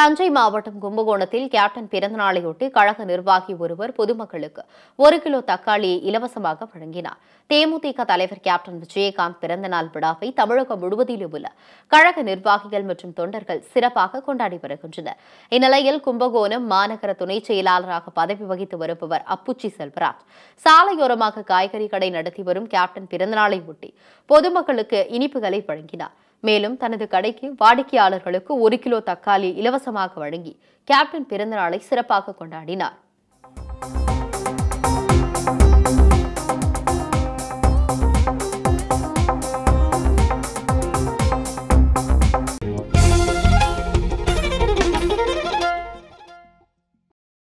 தஞ்சை மாவட்டம் கும்பகோணத்தில் கேப்டன் பிறந்தநாளையொட்டி கழக நிர்வாகி ஒருவர் பொதுமக்களுக்கு ஒரு கிலோ தக்காளியை இலவசமாக வழங்கினார். தேமுதிக தலைவர் கேப்டன் விஜயகாந்த் பிறந்தநாள் விழாவை தமிழகம் முழுவதிலும் உள்ள கழக நிர்வாகிகள் மற்றும் தொண்டர்கள் சிறப்பாக கொண்டாடி வருகின்றனர். இந்நிலையில் கும்பகோணம் மாநகர துணை செயலாளராக பதவி வகித்து வருபவர் அப்புச்சி செல்வராஜ். சாலையோரமாக காய்கறி கடை நடத்தி வரும் கேப்டன் பிறந்தநாளை ஒட்டி பொதுமக்களுக்கு இனிப்புகளை வழங்கினார். மேலும் தனது கடைக்கு வாடிக்கையாளர்களுக்கு ஒரு கிலோ தக்காளி இலவசமாக வழங்கி கேப்டன் பிறந்தநாளை சிறப்பாக கொண்டாடினார்.